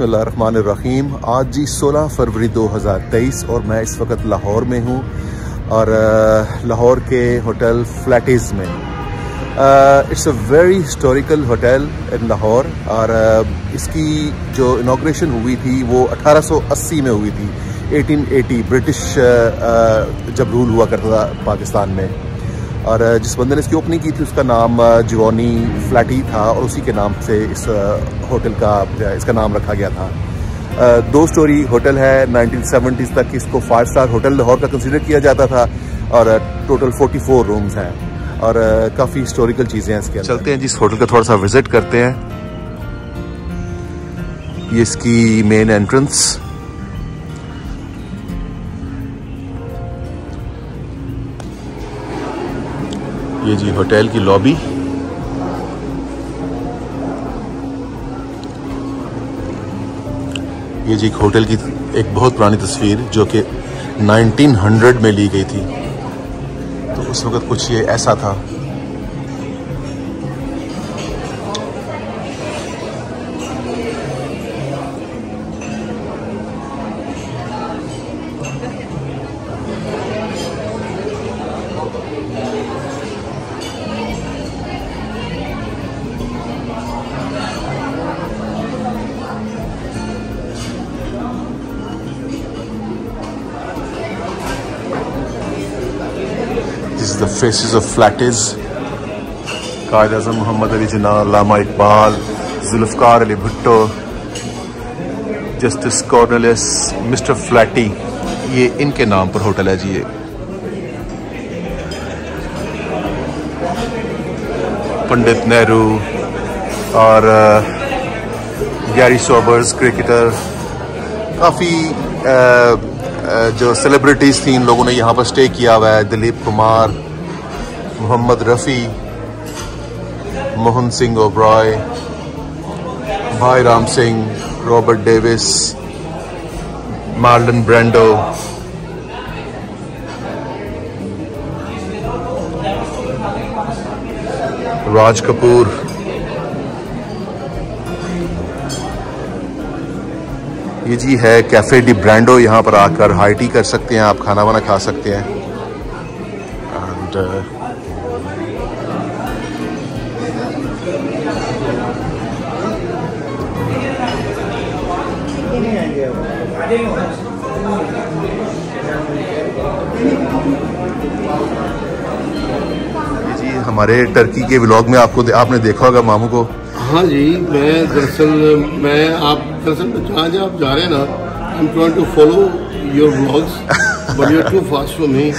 बसमीम आज जी 16 फरवरी 2023 और मैं इस वक्त लाहौर में हूँ और लाहौर के होटल फ्लैटिस में। It's a very historical hotel in Lahore और इसकी जो इनाग्रेशन हुई थी वो 1880 में हुई थी। 1880 ब्रिटिश जब रूल हुआ करता था पाकिस्तान में। और जिस बंदे ने इसकी ओपनिंग की थी, उसका नाम जिवानी फ्लैटी था और उसी के नाम से इस होटल का इसका नाम रखा गया था। दो स्टोरी होटल है 1970s तक इसको फाइव स्टार होटल लाहौर का कंसिडर किया जाता था और टोटल 44 रूम्स हैं और काफ़ी हिस्टोरिकल चीज़ें हैं इसके चलते हैं जिस होटल का थोड़ा सा विज़िट करते हैं। ये इसकी मेन एंट्रेंस ये जी होटल की लॉबी। ये जी होटल की एक बहुत पुरानी तस्वीर जो कि 1900 में ली गई थी। तो उस वक्त कुछ ये ऐसा था faces of flatties. Quaid Azam Mohammad Ali Jinnah Allama Iqbal Zulfiqar Ali Bhutto justice Cornelius mister Faletti ये इनके नाम पर होटल है जी ये। पंडित नेहरू और गैरी सोबर्स क्रिकेटर काफ़ी जो सेलिब्रिटीज़ थी, इन लोगों ने यहाँ पर स्टे किया हुआ है, Dilip Kumar Mohammad Rafi, Mohan Singh Oberoi Bhai Ram Singh, Robert Davis, Marlon Brando, Raj Kapoor, ये जी है कैफ़े डी ब्रांडो, यहाँ पर आकर हाई टी कर सकते हैं, आप खाना वाना खा सकते हैं। एंड हमारे टर्की के व्लॉग में आपको आपने देखा होगा मामू को। हाँ जी मैं दरअसल मैं आप दरअसल जहाँ जहाँ आप जा रहे हैं ना I am trying to follow your vlogs but you are too fast for me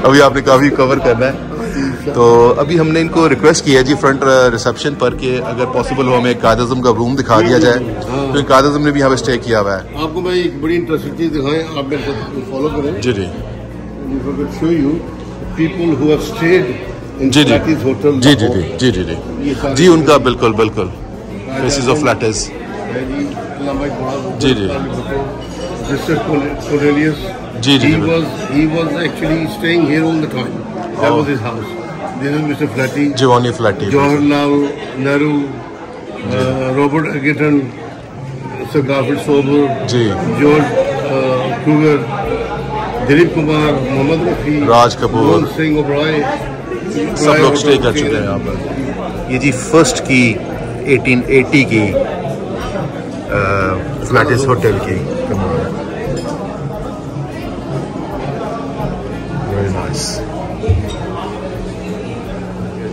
अभी आपने काफ़ी कवर करना है। तो अभी हमने इनको रिक्वेस्ट किया जी फ्रंट रिसेप्शन पर कि अगर पॉसिबल हो हमें कायद का रूम दिखा दिया जाए। हाँ। तो कायद ने भी यहाँ पे स्टे किया हुआ है। आपको मैं एक बड़ी इंटरेस्टिंग चीज़ दिखाएँ आप मेरे साथ फॉलो करें। जी जी। Show you people who have stayed जी जी जी जी जी जी जी जी जी उनका बिल्कुल बिल्कुल फेसिस ऑफ़ फ्लैटेस जी जी जी जी. Giovanni Flatty. Jawaharlal Nehru, uh, Robert Egerton, Sir Garfield Sober, George uh, Kruger, Dilip Kumar Mohammad Rafi Raj Kapoor Singh Oberoi सब लोग स्टे कर चुके हैं यहाँ पर। ये जी फ़र्स्ट की 1880 की फ्लैटिस होटल की वेरी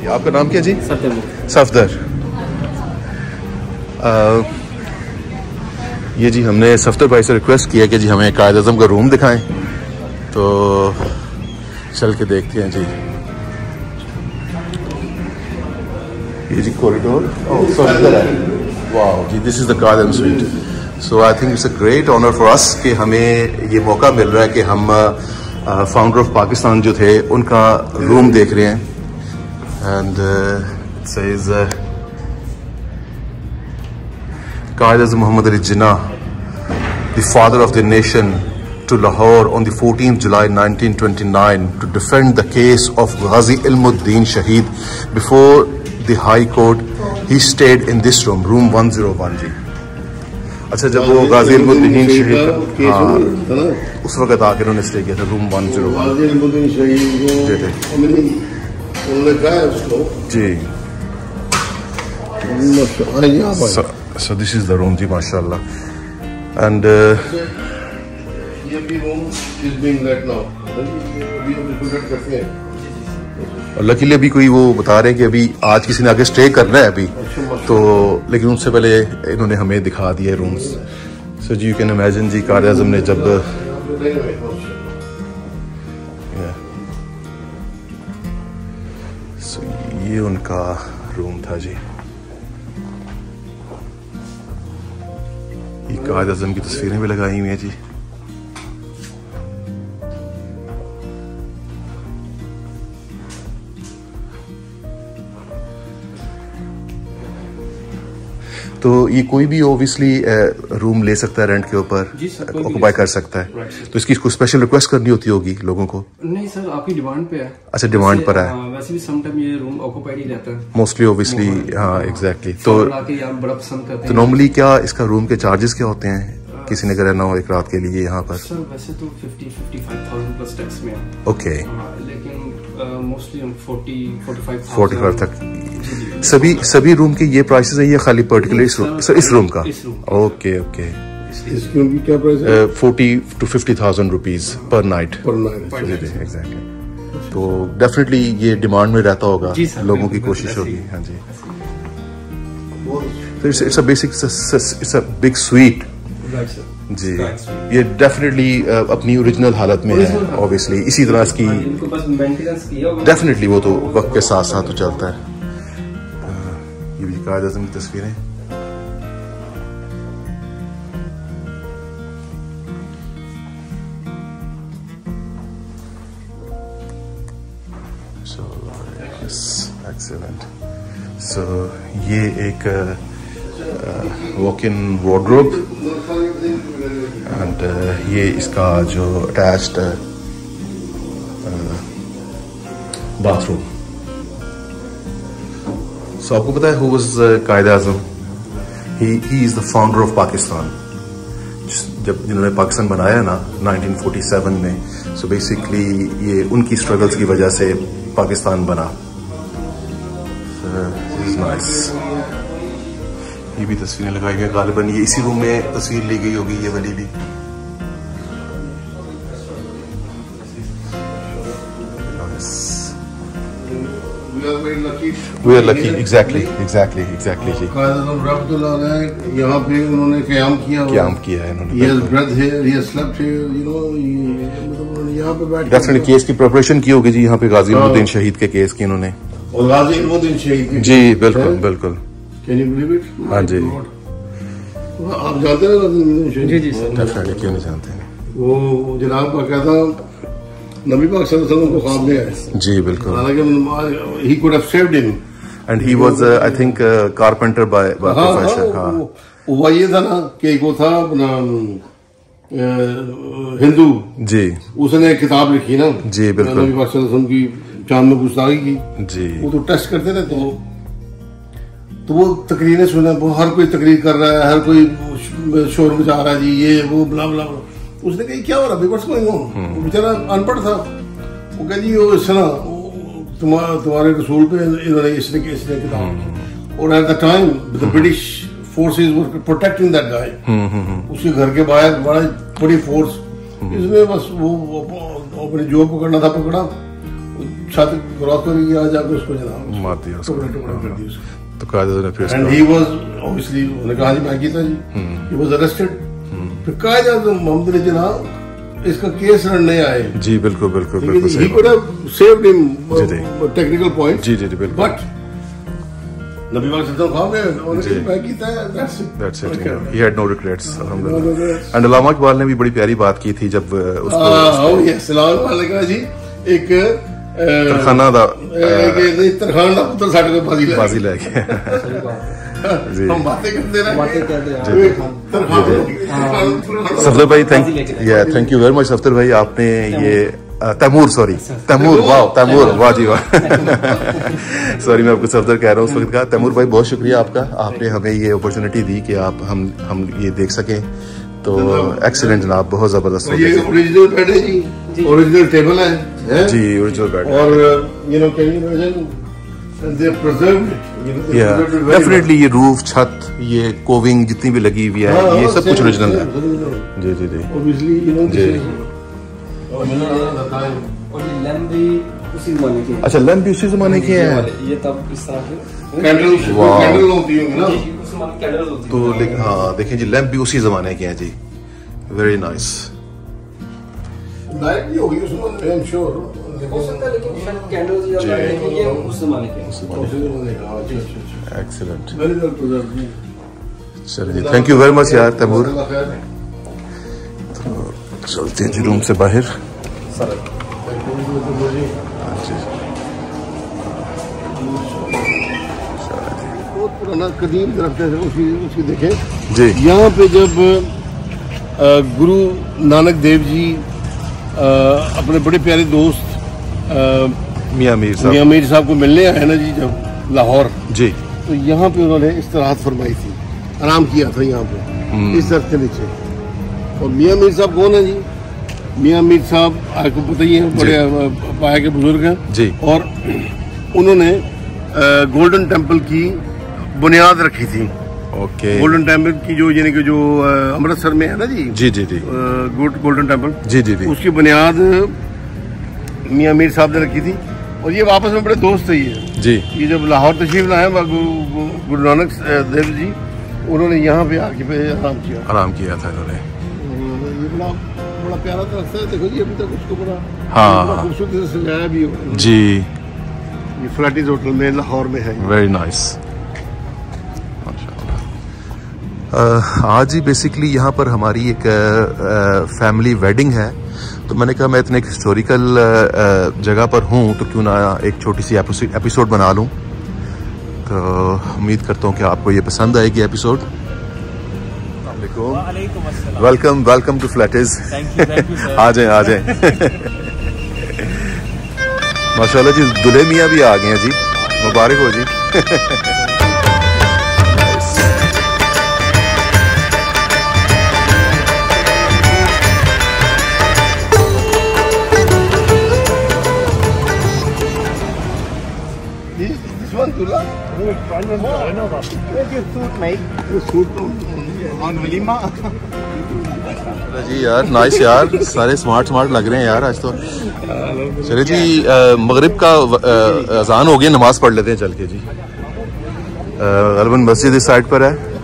आपका नाम क्या जी? सफदर। ये जी हमने सफदर भाई से रिक्वेस्ट किया कि जी हमें कायद अजम का रूम दिखाएँ। तो चल के देखते हैं जी। ये जी कॉरिडोर वाह जी this is the Quaid suite so I think it's a great honour for us कि हमें ये मौका मिल रहा है कि हम फाउंडर ऑफ़ पाकिस्तान जो थे उनका रूम देख रहे हैं uh, says uh, Qaid Azam Muhammad Ali Jinnah, the father of the nation, to Lahore on the 14th July 1929 to defend the case of Ghazi Ilmuddin Shaheed before the High Court. He stayed in this room, room 101G. अच्छा जब वो गाजी अलमुद्दीन शहीद का हाँ उस वक्त आके उन्होंने स्टे किया था रूम वन ज़ीरो जी, so this is the room जी माशाल्लाह। And uh, ये भी room is being let now अभी लेट करते हैं। लकीली अभी कोई वो बता रहे हैं कि अभी आज किसी ने आगे स्टे करना है अभी। तो लेकिन उससे पहले इन्होंने हमें दिखा दिए रूम्स सो जी यू कैन इमेजिन जी कार आज़म ने जब so, ये उनका रूम था जी। ये कायद आज़म की तस्वीरें भी लगाई हुई हैं जी। तो ये कोई भी ओबियसली रूम ले सकता है रेंट के ऊपर ऑक्यूपाई कर सकता है। तो इसकी कोई स्पेशल रिक्वेस्ट करनी होती होगी लोगों को? नहीं सर आपकी डिमांड पे है। अच्छा, वैसे, पर है। हाँ, वैसे भी सम टाइम ये रूम ऑक्यूपाइड ही रहता है। मोस्टली ओबियसली हाँ एग्जैक्टली तो तो बड़ा पसंद करते तो हैं नॉर्मली क्या इसका रूम के चार्जेस क्या होते हैं? किसी ने रहना हो एक रात के लिए यहाँ पर? सर वैसे तो 50 55,000 प्लस टैक्स में ओके हाँ, लेकिन मोस्टली हम 40 45 तक। सभी सभी रूम के ये प्राइसेस है ये खाली पर्टिकुलर इस रूम सर इस रूम का। ओके ओके इसकी उनकी क्या प्राइस है? Forty to fifty thousand rupees per night per night जी जी एग्जैक्टली तो डेफिनेटली ये डिमांड में रहता होगा लोगों की कोशिश होगी। हाँ जी। तो it's it's a basic it's a big suite जी। ये डेफिनेटली अपनी ओरिजिनल हालत में है ऑब्वियसली इसी तरह इसकी हाँ, इनको बस मेंटेनेंस किया होगा। डेफिनेटली वो तो वक्त के साथ साथ तो चलता है। कायद आज़म की तस्वीरें yes, excellent. So, ये एक वॉक इन वार्ड्रोब एंड ये इसका जो अटैच्ड बाथरूम सो आपको पता है who was Quaid Azam? He is the founder of Pakistan जब जिन्होंने पाकिस्तान बनाया ना 1947 में सो so बेसिकली ये उनकी स्ट्रगल्स की वजह से पाकिस्तान बना। नाइस ये भी तस्वीरें लगाई गई गालिबन ये इसी रूम में तस्वीर ली गई होगी, ये वाली भी। Nice. We are very lucky. We are lucky. Exactly, exactly, exactly. जी यहाँ पे उन्होंने क़याम किया क्याम किया है इन्होंने breathed here, he slept here, you know, ये- मतलब उन्होंने यहाँ पे बैठ डेफिनेटली केस की प्रिपरेशन की होगी जी. यहाँ पे गाजी। उद्दीन शहीद के केस की इन्होंने. और गाजी इल्मुद्दीन शहीद जी बिल्कुल बिल्कुल. कैन यू बिलीव इट हाँ जी। आप जानते हैं जी, जी, सर। डेफिनेटली क्यों नहीं जानते? हैं वो जनाब का कहता नबी पाक को ख्वाब में जी बिल्कुल। हालाँकि he could have saved him and he was I think carpenter by by profession हाँ वो- ये था ना कि वो था अपना हिंदू। जी। उसने किताब लिखी ना। जी, बिल्कुल। नबी पाक की चाँद में गुस्ताखी की। जी। वो तो टेस्ट करते रहते हैं। तो वो तकरीरें सुने वो हर कोई तकरीर कर रहा है हर कोई शोर मचा रहा है जी ये वो बला बला बला। उसने कही क्या हो रहा? है व्हाट्स गोइंग ऑन वो बेचारा अनपढ़ था। वो कह जी वो इस ना तुम्हारे तुम्हारे रसूल पे इन्होंने इसने इसने किताब और at the time the British forces were protecting that guy उसके घर के बाहर बड़ा बड़ी फोर्स इसने बस वो अपने जो पकड़ना था पकड़ा। छत क्रॉस कर गया जाके उसको जनाब मार दिया उसको। टुकड़े टुकड़े कर दिए उसको। तो कायद ने फिर एंड ही वाज ऑब्वियसली उन्होंने कहा जी मैं कीता जी। ही वाज अरेस्टेड फिर कहा जाता मोहम्मद ने जनाब इसका केस लड़ने आए। जी बिल्कुल बिल्कुल बिल्कुल ही सही could have saved him. Technical point जी जी बिल्कुल। बट नबी पाक सल्लल्लाहु अलैहि वसल्लम उन्होंने दैट्स इट Allama Iqbal ने भी बड़ी प्यारी बात की थी जब uh, उसको हाँ जी एक तरखाना दा एक तरखान का पुत्र को बाजी बाजी हम बातें करते रहे। बातें करते रहे। तरखान सफदर भाई थैंक या thank you very much Safdar भाई। आपने ये तैमूर सॉरी तैमूर वाह तैमूर। वाह जी वाह। सॉरी मैं आपको सफदर कह रहा हूँ उस वक्त का। तैमूर भाई बहुत शुक्रिया आपका। आपने हमें ये अपॉर्चुनिटी दी कि आप हम हम ये देख सकें। तो एक्सीलेंट जनाब बहुत ज़बरदस्त हो ये ओरिजिनल बेड है जी। ओरिजिनल टेबल है जी ओरिजिनल बेड और you know can you imagine they preserved you definitely ये रूफ छत ये कोविंग जितनी भी लगी हुई हाँ, है ये सब कुछ ओरिजिनल है। जी जी जी। Obviously you know जी। और ये लैम्प भी उसी जमाने की है। अच्छा लैम्प भी उसी जमाने के हैं? ये तब इस तरह के कैंडल होती होंगी ना। तो लेकिन हाँ देखें जी लैम्प भी उसी जमाने के हैं जी। वेरी नाइस लाइट भी होगी उसमें आई एम श्योर हो सकता है लेकिन कैंडल्स या जी। लाइट देखिए ये उस जमाने के एक्सीलेंट चलिए थैंक यू वेरी मच यार तैमूर चलते हैं जी रूम से बाहर। बहुत पुराना कदीम दरख्त है उसकी उसकी देखें। जी। यहाँ पे जब गुरु नानक देव जी अपने बड़े प्यारे दोस्त मियाँ मीर मियाँ साहब मीर साहब को मिलने आए ना जी जब लाहौर। जी। तो यहाँ पे उन्होंने istirahat फरमाई थी। आराम किया था यहाँ पे। इस दरख्त के नीचे। और मियाँ मीर साहब कौन है जी? मियाँ मीर साहब आपको पता ही है बड़े पाया के बुज़ुर्ग हैं। जी। और उन्होंने गोल्डन टेंपल की बुनियाद रखी थी। ओके। गोल्डन टेंपल की जो यानी कि जो अमृतसर में है ना जी? जी जी जी। गोल्डन टेंपल जी जी जी। उसकी बुनियाद मियाँ मीर साहब ने रखी थी और ये वापस में बड़े दोस्त थे ये। जी। ये जब लाहौर तशरीफ़ लाए वहाँ गुरु गुरु नानक देव जी उन्होंने यहाँ पे आके पे आराम किया। आराम किया था इन्होंने। ये बड़ा बड़ा प्यारा है। देखो जी अभी तक उसको बड़ा हाँ। खूबसूरती से सजाया भी जी। ये होटल में लाहौर में है। वेरी नाइस आज ही बेसिकली यहाँ पर हमारी एक फैमिली वेडिंग है। तो मैंने कहा मैं इतने एक हिस्टोरिकल जगह पर हूँ तो क्यों ना एक छोटी सी एपिसोड बना लूँ? तो उम्मीद करता हूँ कि आपको ये पसंद आएगी episode welcome welcome to Faletti's आ जाए आ जाए। माशाल्लाह जी दुल्हे मियाँ भी आ गए हैं जी। मुबारक हो जी। जी यार नाइस यार। सारे स्मार्ट स्मार्ट लग रहे हैं यार आज तो। चले जी मगरब का अजान हो गया, नमाज़ पढ़ लेते हैं चल के जी। गलबन मस्जिद इस साइड पर है।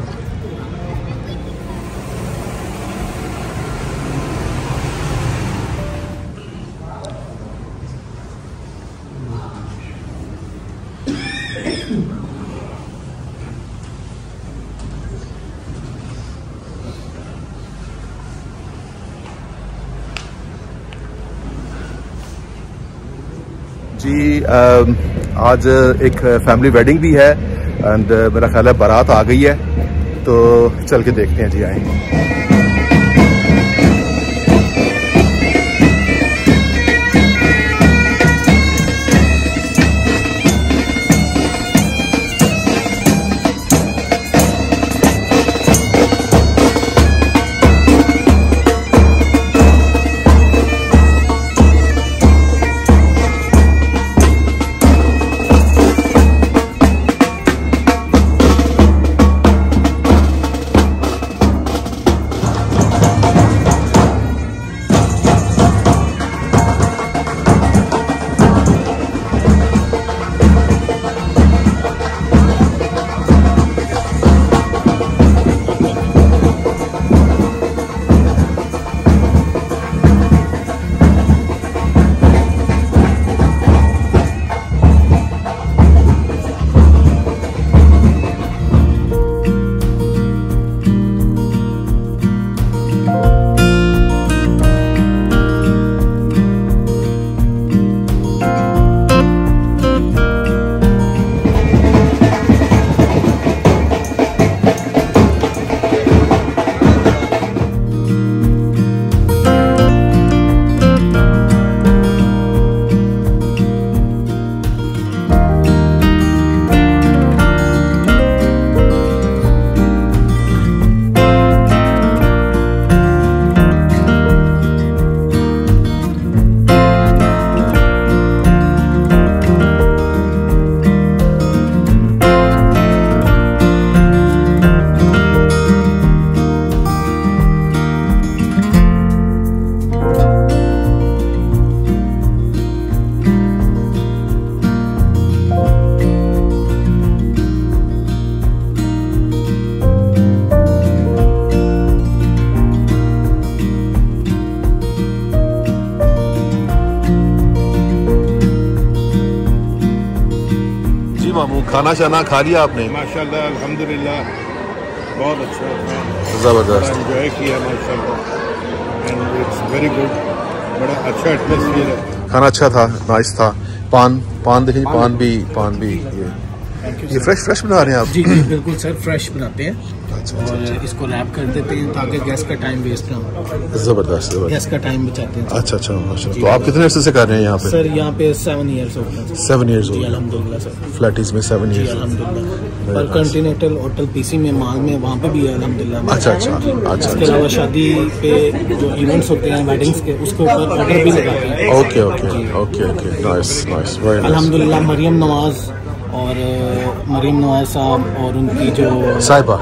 आज एक फैमिली वेडिंग भी है एंड मेरा ख्याल है बारात आ गई है तो चल के देखते हैं जी आए खाना शाना खा लिया आपने? माशाल्लाह अल्हम्दुलिल्लाह। बहुत अच्छा ज़बरदस्त। किया माशाल्लाह। एंड इट्स वेरी गुड बड़ा अच्छा एटमोसफियर है। खाना अच्छा था नाइस था। पान पान देखिए पान भी पान भी ये। ये फ्रेश फ्रेश बना रहे हैं आप? जी जी बिल्कुल सर फ्रेश बनाते हैं अच्छा अच्छा और इसको रैप कर देते हैं ताकि गैस का टाइम वेस्ट ना हो। ज़बरदस्त गैस का टाइम बचाते हैं। अच्छा अच्छा माशा तो आप कितने अरसे से कर रहे हैं यहाँ पे? सर यहाँ पे सेवन ईयर्स हो गए सेवन इयर्स हो अलहमदुल्ला सर। फ्लैटीज में सेवन जी इयर्स अलहमदुल्ला। और कंटिनेंटल होटल पीसी में माल में वहाँ पे भी है अलहमदुल्ला अच्छा, अच्छा, अच्छा, इसके अलावा शादी पे जो इवेंट्स होते हैं वेडिंग्स के उसके ऊपर ऑर्डर भी लगाते हैं। Okay okay okay okay nice nice अल्हम्दुलिल्लाह मरियम नवाज़। और मरीम नवाज़ साहब और उनकी जो साहिबा।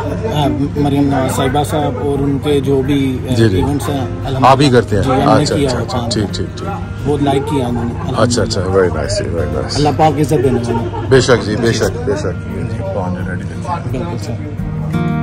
मरीम नवाज़ साहिबा साहब और उनके जो भी। इवेंट्स हैं आप ही करते हैं। अच्छा अच्छा ठीक ठीक ठीक। बहुत लाइक किया उन्होंने अच्छा अच्छा वेरी नाइस वेरी नाइस अल्लाह पाक इज़्ज़त देने बेशक जी बेशक बेशक जी। पान रेडी बिल्कुल सर।